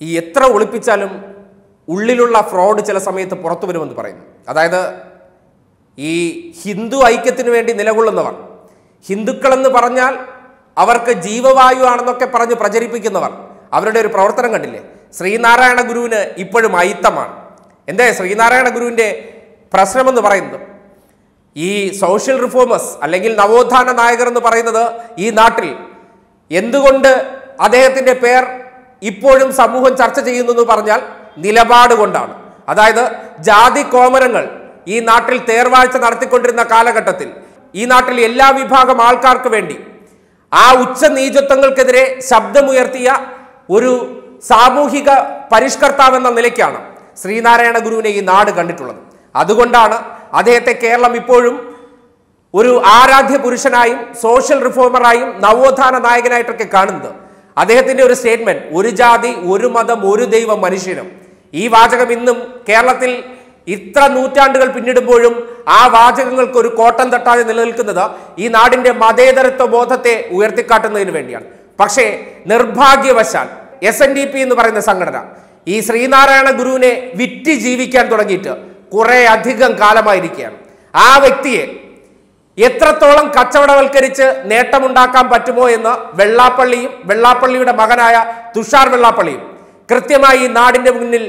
ഈ എത്ര ഒളിപ്പിച്ചാലും ഉള്ളിലുള്ള ഫ്രോഡ് ചില സമയത്ത് പുറത്തു വരുമെന്ന് പറയുന്നു. അതായത് ഈ ഹിന്ദു ഐക്യത്തിന് വേണ്ടി നിലകൊള്ളുന്നവർ ഹിന്ദുക്കളെന്ന് പറഞ്ഞാൽ അവർക്ക് ജീവവായു ആണെന്നൊക്കെ പറഞ്ഞ് പ്രചരിപ്പിക്കുന്നവർ അവരുടെ ഒരു പ്രവർത്തനം കണ്ടില്ലേ? ശ്രീനാരായണ ഗുരുവിന് ഇപ്പോഴും അയിത്തമാണ് എന്തേ ശ്രീനാരായണ ഗുരുവിന്റെ പ്രശ്നമെന്ന് പറയുന്നത്? ഈ സോഷ്യൽ റിഫോമേഴ്സ് അല്ലെങ്കിൽ നവോത്ഥാന നായകർ എന്ന് പറയുന്നത് ഈ നാട്ടിൽ എന്തുകൊണ്ട് അദ്ദേഹത്തിന്റെ പേർ ഇപ്പോഴും സമൂഹം ചർച്ച ചെയ്യുന്നു എന്ന് പറഞ്ഞാൽ നിലപാട് കൊണ്ടാണ്. അതായത് ജാതി കോമരങ്ങൾ ഈ നാട്ടിൽ തേർവാഴ്ച നടത്തിക്കൊണ്ടിരുന്ന കാലഘട്ടത്തിൽ ഈ നാട്ടിൽ എല്ലാ വിഭാഗം ആൾക്കാർക്ക് വേണ്ടി ആ ഉച്ച നീചത്വങ്ങൾക്കെതിരെ ശബ്ദമുയർത്തിയ ഒരു സാമൂഹിക പരിഷ്കർത്താവ് എന്ന നിലയ്ക്കാണ് ശ്രീനാരായണ ഗുരുവിനെ ഈ നാട് കണ്ടിട്ടുള്ളത്. അതുകൊണ്ടാണ് അദ്ദേഹത്തെ കേരളം ഇപ്പോഴും ഒരു ആരാധ്യ പുരുഷനായും സോഷ്യൽ റിഫോമറായും നവോത്ഥാന നായകനായിട്ടൊക്കെ കാണുന്നത്. അദ്ദേഹത്തിന്റെ ഒരു സ്റ്റേറ്റ്മെന്റ് ഒരു ജാതി ഒരു മതം ഒരു ദൈവം മനുഷ്യനും. ഈ വാചകം ഇന്നും കേരളത്തിൽ ഇത്ര നൂറ്റാണ്ടുകൾ പിന്നിടുമ്പോഴും ആ വാചകങ്ങൾക്ക് ഒരു കോട്ടം തട്ടാതെ നിലനിൽക്കുന്നത് ഈ നാടിന്റെ മതേതരത്വ ബോധത്തെ ഉയർത്തിക്കാട്ടുന്നതിന് വേണ്ടിയാണ്. പക്ഷേ നിർഭാഗ്യവശാൽ എസ് എൻ ഡി പി എന്ന് പറയുന്ന സംഘടന ഈ ശ്രീനാരായണ ഗുരുവിനെ വിറ്റ് ജീവിക്കാൻ തുടങ്ങിയിട്ട് കുറെ അധികം കാലമായിരിക്കുകയാണ്. ആ വ്യക്തിയെ എത്രത്തോളം കച്ചവടവൽക്കരിച്ച് നേട്ടമുണ്ടാക്കാൻ പറ്റുമോ എന്ന് വെള്ളാപ്പള്ളിയും വെള്ളാപ്പള്ളിയുടെ മകനായ തുഷാർ വെള്ളാപ്പള്ളിയും കൃത്യമായി ഈ നാടിന്റെ മുന്നിൽ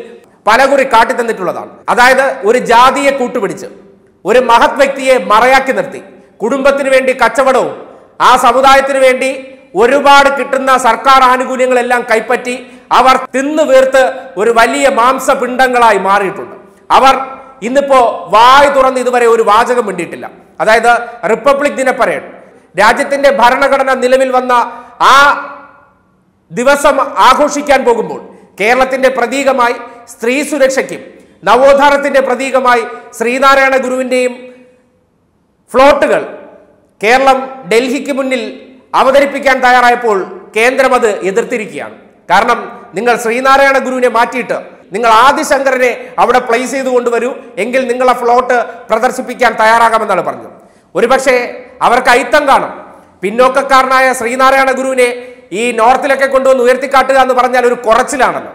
പലകുറി കാട്ടിത്തന്നിട്ടുള്ളതാണ്. അതായത് ഒരു ജാതിയെ കൂട്ടുപിടിച്ച് ഒരു മഹത് വ്യക്തിയെ മറയാക്കി നിർത്തി കുടുംബത്തിന് വേണ്ടി കച്ചവടവും ആ സമുദായത്തിന് വേണ്ടി ഒരുപാട് കിട്ടുന്ന സർക്കാർ ആനുകൂല്യങ്ങളെല്ലാം കൈപ്പറ്റി അവർ തിന്നു വീർത്ത് ഒരു വലിയ മാംസപിണ്ഡങ്ങളായി മാറിയിട്ടുണ്ട്. അവർ ഇന്നിപ്പോ വായ് തുറന്ന് ഇതുവരെ ഒരു വാചകം വേണ്ടിയിട്ടില്ല അതായത് റിപ്പബ്ലിക് ദിന പരേഡ്. രാജ്യത്തിന്റെ ഭരണഘടന നിലവിൽ വന്ന ആ ദിവസം ആഘോഷിക്കാൻ പോകുമ്പോൾ കേരളത്തിന്റെ പ്രതീകമായി സ്ത്രീ സുരക്ഷയ്ക്കും നവോത്ഥാനത്തിന്റെ പ്രതീകമായി ശ്രീനാരായണ ഗുരുവിന്റെയും ഫ്ലോട്ടുകൾ കേരളം ഡൽഹിക്ക് മുന്നിൽ അവതരിപ്പിക്കാൻ തയ്യാറായപ്പോൾ കേന്ദ്രം അത് എതിർത്തിരിക്കുകയാണ്. കാരണം നിങ്ങൾ ശ്രീനാരായണ ഗുരുവിനെ മാറ്റിയിട്ട് നിങ്ങൾ ആദിശങ്കരനെ അവിടെ പ്ലേസ് ചെയ്ത് കൊണ്ടുവരൂ. എങ്കിൽ നിങ്ങളെ ഫ്ലോട്ട് പ്രദർശിപ്പിക്കാൻ തയ്യാറാകാമെന്നാണ് പറഞ്ഞത്. ഒരുപക്ഷെ അവർക്ക് അയിത്തം കാണും. പിന്നോക്കക്കാരനായ ശ്രീനാരായണ ഗുരുവിനെ ഈ നോർത്തിലൊക്കെ കൊണ്ടുവന്ന് ഉയർത്തിക്കാട്ടുക എന്ന് പറഞ്ഞാൽ ഒരു കുറച്ചിലാണല്ലോ.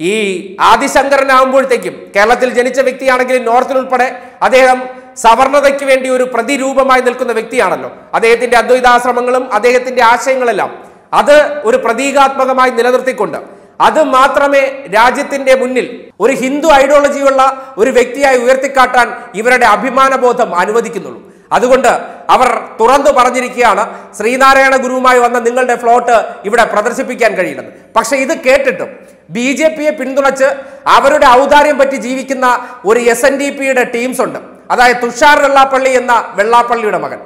ഈ ആദിശങ്കരനാകുമ്പോഴത്തേക്കും കേരളത്തിൽ ജനിച്ച വ്യക്തിയാണെങ്കിൽ നോർത്തിൽ ഉൾപ്പെടെ അദ്ദേഹം സവർണതയ്ക്ക് വേണ്ടി ഒരു പ്രതിരൂപമായി നിൽക്കുന്ന വ്യക്തിയാണല്ലോ. അദ്ദേഹത്തിന്റെ അദ്വൈതാശ്രമങ്ങളും അദ്ദേഹത്തിന്റെ ആശയങ്ങളെല്ലാം അത് ഒരു പ്രതീകാത്മകമായി നിലനിർത്തിക്കൊണ്ട് അത് മാത്രമേ രാജ്യത്തിന്റെ മുന്നിൽ ഒരു ഹിന്ദു ഐഡിയോളജിയുള്ള ഒരു വ്യക്തിയായി ഉയർത്തിക്കാട്ടാൻ ഇവരുടെ അഭിമാനബോധം അനുവദിക്കുന്നുള്ളൂ. അതുകൊണ്ട് അവർ തുറന്നു പറഞ്ഞിരിക്കുകയാണ് ശ്രീനാരായണ ഗുരുവുമായി വന്ന നിങ്ങളുടെ ഫ്ലോട്ട് ഇവിടെ പ്രദർശിപ്പിക്കാൻ കഴിയുന്നത്. പക്ഷെ ഇത് കേട്ടിട്ടും ബി ജെ പിയെ പിന്തുണച്ച് അവരുടെ ഔദാര്യം പറ്റി ജീവിക്കുന്ന ഒരു എസ് എൻ ഡി പിയുടെ ടീംസ് ഉണ്ട്. അതായത് തുഷാർ വെള്ളാപ്പള്ളി എന്ന വെള്ളാപ്പള്ളിയുടെ മകൻ.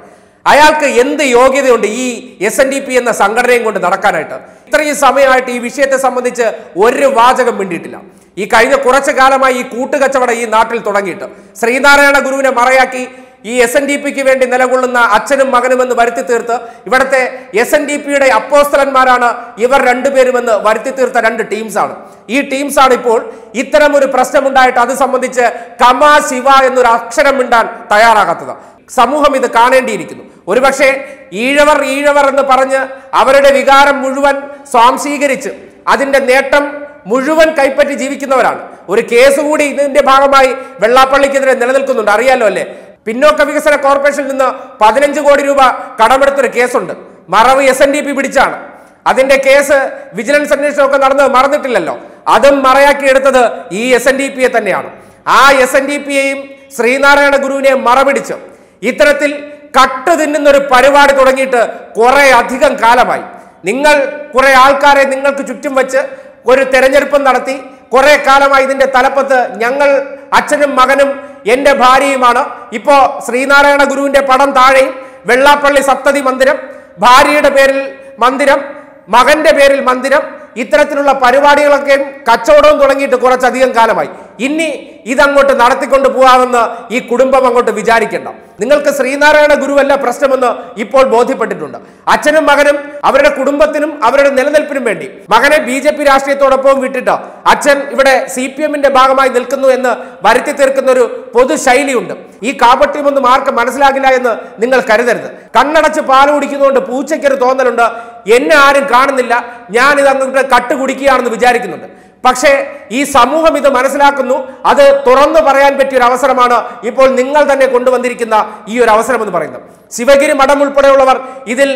അയാൾക്ക് എന്ത് യോഗ്യതയുണ്ട് ഈ എസ് എൻ ഡി പി എന്ന സംഘടനയും കൊണ്ട് നടക്കാനായിട്ട്? ഇത്രയും സമയമായിട്ട് ഈ വിഷയത്തെ സംബന്ധിച്ച് ഒരു വാചകം വേണ്ടിയിട്ടില്ല ഈ കഴിഞ്ഞ കുറച്ചു കാലമായി ഈ കൂട്ടുകച്ചവടം ഈ നാട്ടിൽ തുടങ്ങിയിട്ട്. ശ്രീനാരായണ ഗുരുവിനെ മറയാക്കി ഈ എസ് എൻ ഡി പിക്ക് വേണ്ടി നിലകൊള്ളുന്ന അച്ഛനും മകനുമെന്ന് വരുത്തി തീർത്ത് ഇവിടുത്തെ എസ് എൻ ഡി പിയുടെ അപ്പോസ്തലന്മാരാണ് ഇവർ രണ്ടുപേരുമെന്ന് വരുത്തി തീർത്ത രണ്ട് ടീംസാണ് ഈ ടീംസാണ് ഇപ്പോൾ ഇത്തരം ഒരു പ്രശ്നമുണ്ടായിട്ട് അത് സംബന്ധിച്ച് കമാ ശിവ എന്നൊരു അക്ഷരം മിണ്ടാൻ തയ്യാറാകാത്തത്. സമൂഹം ഇത് കാണേണ്ടിയിരിക്കുന്നു. ഒരുപക്ഷെ ഈഴവർ ഈഴവർ എന്ന് പറഞ്ഞ് അവരുടെ വികാരം മുഴുവൻ സ്വാംശീകരിച്ച് അതിന്റെ നേട്ടം മുഴുവൻ കൈപ്പറ്റി ജീവിക്കുന്നവരാണ്. ഒരു കേസ് കൂടി ഇതിന്റെ ഭാഗമായി വെള്ളാപ്പള്ളിക്കെതിരെ നിലനിൽക്കുന്നുണ്ട്. അറിയാലോ അല്ലേ? പിന്നോക്ക വികസന കോർപ്പറേഷനിൽ നിന്ന് പതിനഞ്ച് കോടി രൂപ കടമെടുത്തൊരു കേസുണ്ട്. മറവ് എസ് എൻ ഡി പി പിടിച്ചാണ്. അതിന്റെ കേസ് വിജിലൻസ് അന്വേഷണമൊക്കെ നടന്നത് മറന്നിട്ടില്ലല്ലോ. അതും മറയാക്കി എടുത്തത് ഈ എസ് എൻ ഡി പിയെ തന്നെയാണ്. ആ എസ് എൻ ഡി പിയെയും ശ്രീനാരായണ ഗുരുവിനെ മറപിടിച്ച് ഇത്തരത്തിൽ കട്ട് തിന്നുന്നൊരു പരിപാടി തുടങ്ങിയിട്ട് കുറെ അധികം കാലമായി. നിങ്ങൾ കുറെ ആൾക്കാരെ നിങ്ങൾക്ക് ചുറ്റും വെച്ച് ഒരു തെരഞ്ഞെടുപ്പ് നടത്തി കുറെ കാലമായി ഇതിന്റെ തലപ്പത്ത് ഞങ്ങൾ അച്ഛനും മകനും എന്റെ ഭാര്യയുമാണ്. ഇപ്പോൾ ശ്രീനാരായണ ഗുരുവിന്റെ പടം താഴെയും വെള്ളാപ്പള്ളി സപ്തതി മന്ദിരം ഭാര്യയുടെ പേരിൽ മന്ദിരം മകന്റെ പേരിൽ മന്ദിരം ഇത്തരത്തിലുള്ള പരിപാടികളൊക്കെയും കച്ചവടവും തുടങ്ങിയിട്ട് കുറച്ചധികം കാലമായി. ഇനി ഇതങ്ങോട്ട് നടത്തിക്കൊണ്ട് പോകാമെന്ന് ഈ കുടുംബം അങ്ങോട്ട് വിചാരിക്കേണ്ട. നിങ്ങൾക്ക് ശ്രീനാരായണ ഗുരുവല്ല പ്രശ്നമെന്ന് ഇപ്പോൾ ബോധ്യപ്പെട്ടിട്ടുണ്ട്. അച്ഛനും മകനും അവരുടെ കുടുംബത്തിനും അവരുടെ നിലനിൽപ്പിനും വേണ്ടി. മകനെ ബി ജെ പി രാഷ്ട്രീയത്തോടൊപ്പം വിട്ടിട്ട് അച്ഛൻ ഇവിടെ സി പി എമ്മിന്റെ ഭാഗമായി നിൽക്കുന്നു എന്ന് വരുത്തി തീർക്കുന്ന ഒരു പൊതു ശൈലിയുണ്ട്. ഈ കാപട്യമൊന്നും ആർക്കും മനസ്സിലാകില്ല എന്ന് നിങ്ങൾ കരുതരുത്. കണ്ണടച്ച് പാൽ കുടിക്കുന്നതുകൊണ്ട് പൂച്ചയ്ക്കൊരു തോന്നലുണ്ട്. എന്നെ ആരും കാണുന്നില്ല. ഞാൻ ഇത് അങ്ങോട്ട് കട്ട് കുടിക്കുകയാണെന്ന് വിചാരിക്കുന്നുണ്ട്. പക്ഷേ ഈ സമൂഹം ഇത് മനസ്സിലാക്കുന്നു. അത് തുറന്നു പറയാൻ പറ്റിയ ഒരു അവസരമാണ് ഇപ്പോൾ നിങ്ങൾ തന്നെ കൊണ്ടുവന്നിരിക്കുന്ന ഈ ഒരു അവസരം എന്ന് പറയുന്നത്. ശിവഗിരി മഠം ഉൾപ്പെടെയുള്ളവർ ഇതിൽ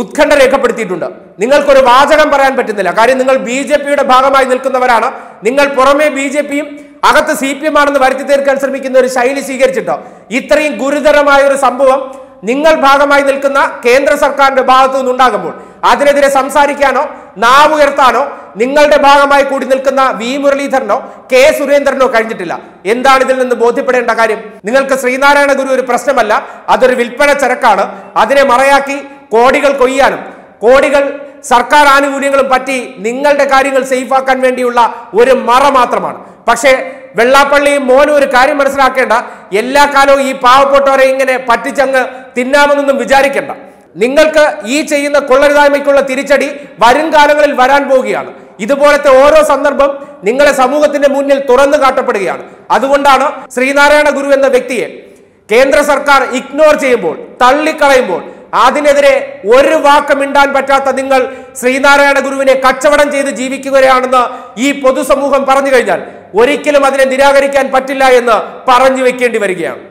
ഉത്കണ്ഠ രേഖപ്പെടുത്തിയിട്ടുണ്ട്. നിങ്ങൾക്കൊരു വാചകം പറയാൻ പറ്റുന്നില്ല. കാര്യം നിങ്ങൾ ബി ജെ പിയുടെ ഭാഗമായി നിൽക്കുന്നവരാണ്. നിങ്ങൾ പുറമെ ബി ജെ പിയും അകത്ത് സി പി എം ആണെന്ന് വരുത്തി തീർക്കാൻ ശ്രമിക്കുന്ന ഒരു ശൈലി സ്വീകരിച്ചിട്ടോ? ഇത്രയും ഗുരുതരമായ ഒരു സംഭവം നിങ്ങൾ ഭാഗമായി നിൽക്കുന്ന കേന്ദ്ര സർക്കാരിന്റെ ഭാഗത്തു നിന്നുണ്ടാകുമ്പോൾ അതിനെതിരെ സംസാരിക്കാനോ നാവ് ഉയർത്താനോ നിങ്ങളുടെ ഭാഗമായി കൂടി നിൽക്കുന്ന വി. മുരളീധരനോ കെ. സുരേന്ദ്രനോ കഴിഞ്ഞിട്ടില്ല. എന്താണ് ഇതിൽ നിന്ന് ബോധ്യപ്പെടേണ്ട കാര്യം? നിങ്ങൾക്ക് ശ്രീനാരായണ ഗുരു ഒരു പ്രശ്നമല്ല അതൊരു വിൽപ്പന ചരക്കാണ്. അതിനെ മറയാക്കി കോടികൾ കൊയ്യാനും കോടികൾ സർക്കാർ ആനുകൂല്യങ്ങളും പറ്റി നിങ്ങളുടെ കാര്യങ്ങൾ സേഫാക്കാൻ വേണ്ടിയുള്ള ഒരു മറ മാത്രമാണ്. പക്ഷേ വെള്ളാപ്പള്ളിയും മോനും ഒരു കാര്യം മനസ്സിലാക്കേണ്ട. എല്ലാ കാലവും ഈ പാവപ്പെട്ടവരെ ഇങ്ങനെ പറ്റിച്ചങ്ങ് തിന്നാമെന്നൊന്നും വിചാരിക്കേണ്ട. നിങ്ങൾക്ക് ഈ ചെയ്യുന്ന കൊള്ളരുതായ്മയ്ക്കുള്ള തിരിച്ചടി വരും കാലങ്ങളിൽ വരാൻ പോവുകയാണ്. ഇതുപോലത്തെ ഓരോ സന്ദർഭം നിങ്ങളെ സമൂഹത്തിന്റെ മുന്നിൽ തുറന്നു കാട്ടപ്പെടുകയാണ്. അതുകൊണ്ടാണ് ശ്രീനാരായണ ഗുരു എന്ന വ്യക്തിയെ കേന്ദ്ര സർക്കാർ ഇഗ്നോർ ചെയ്യുമ്പോൾ തള്ളിക്കളയുമ്പോൾ അതിനെതിരെ ഒരു വാക്ക് മിണ്ടാൻ പറ്റാത്ത നിങ്ങൾ ശ്രീനാരായണ ഗുരുവിനെ കച്ചവടം ചെയ്ത് ജീവിക്കുകയാണെന്ന് ഈ പൊതുസമൂഹം പറഞ്ഞു കഴിഞ്ഞാൽ ഒരിക്കലും അതിനെ നിരാകരിക്കാൻ പറ്റില്ല എന്ന് പറഞ്ഞു വെക്കേണ്ടി വരികയാണ്.